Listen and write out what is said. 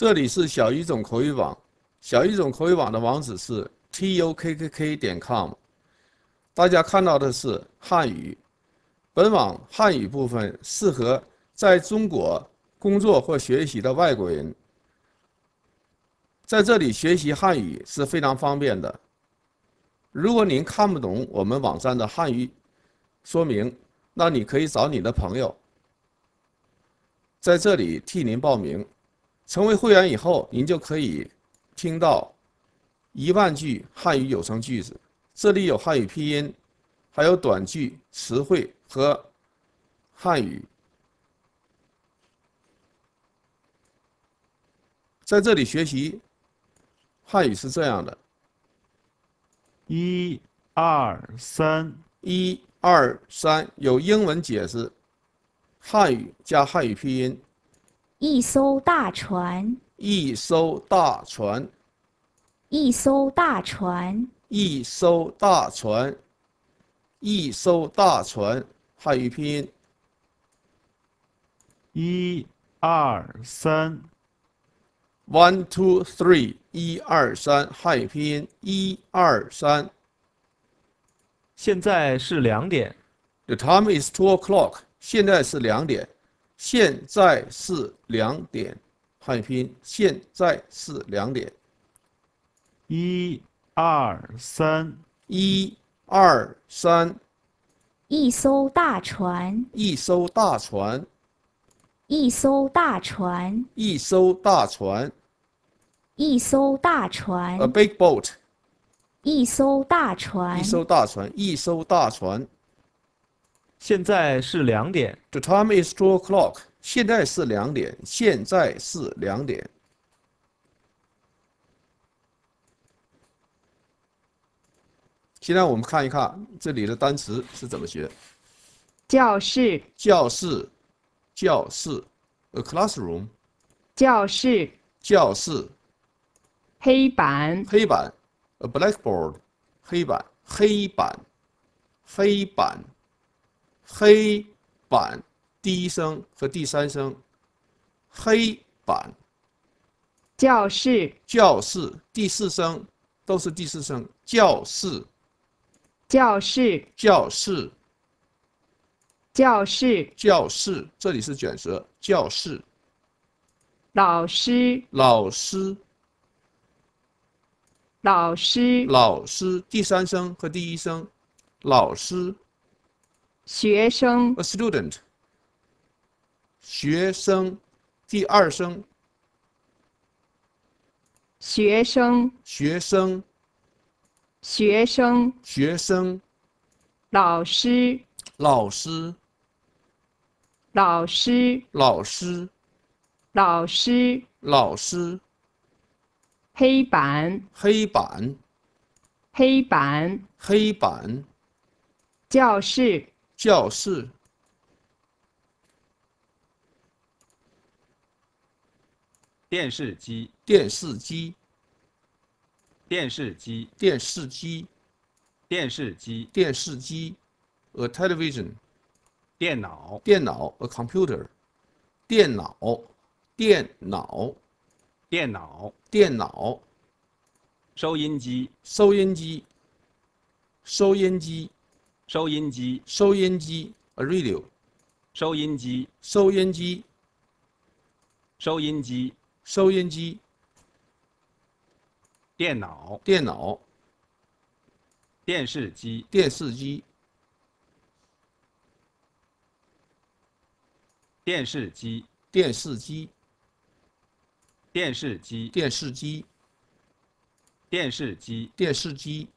这里是小语种口语网，小语种口语网的网址是 t u k k k 点 com。大家看到的是汉语，本网汉语部分适合在中国工作或学习的外国人，在这里学习汉语是非常方便的。如果您看不懂我们网站的汉语说明，那你可以找你的朋友在这里替您报名。成为会员以后，您就可以听到一万句汉语有声句子。这里有汉语拼音，还有短句、词汇和汉语。在这里学习汉语是这样的：一、二、三，一、二、三，有英文解释，汉语加汉语拼音。一艘大船，一艘大船，一艘大船，一艘大船，一艘大船，汉语拼音。一、二、三，one two three，一二三，汉语拼音，一二三。现在是两点。The time is two o'clock。现在是两点。现在是两点，汉语拼音。现在是两点。一、二、三，一、二、三。一艘大船，一艘大船，一艘大船，一艘大船，一艘大船。A big boat。一艘大船，一艘大船，一艘大船。现在是两点。The time is two o'clock. 现在是两点。现在是两点。现在我们看一看这里的单词是怎么学。教室，教室，教室，a classroom。教室，教室。黑板，黑板，a blackboard。黑板，黑板，黑板。黑板第一声和第三声，黑板。教室，教室。第四声。都是第四声。教室，教室，教室，教室，教室。这里是卷舌。教室。老师，老师，老师，老师。第三声和第一声，老师。学生，a student。学生，第二声。学生，学生，学生，学生。老师，老师，老师，老师，老师，老师。黑板，黑板，黑板，黑板。教室。教室，电视机，电视机，电视机，电视机，电视机，电视机，a television，电脑，电脑，a computer，电脑，电脑，电脑，电脑，收音机，收音机，收音机。收音机，收音机，a radio。收音机，收音机，收音机，收音机。电脑，电脑，电视机，电视机，电视机，电视机，电视机，电视机，电视机，电视机。